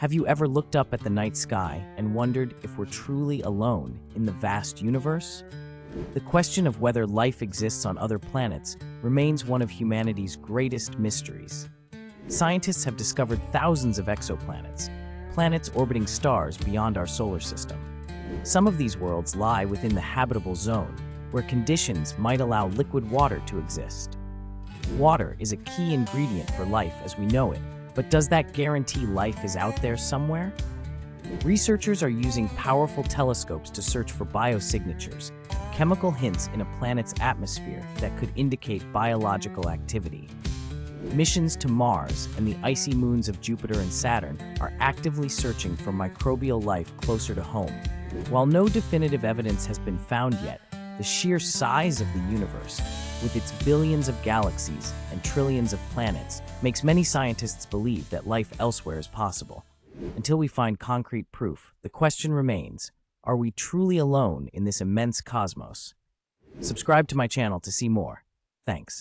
Have you ever looked up at the night sky and wondered if we're truly alone in the vast universe? The question of whether life exists on other planets remains one of humanity's greatest mysteries. Scientists have discovered thousands of exoplanets, planets orbiting stars beyond our solar system. Some of these worlds lie within the habitable zone, where conditions might allow liquid water to exist. Water is a key ingredient for life as we know it, but does that guarantee life is out there somewhere? Researchers are using powerful telescopes to search for biosignatures, chemical hints in a planet's atmosphere that could indicate biological activity. Missions to Mars and the icy moons of Jupiter and Saturn are actively searching for microbial life closer to home. While no definitive evidence has been found yet, the sheer size of the universe, with its billions of galaxies and trillions of planets, makes many scientists believe that life elsewhere is possible. Until we find concrete proof, the question remains, are we truly alone in this immense cosmos? Subscribe to my channel to see more. Thanks.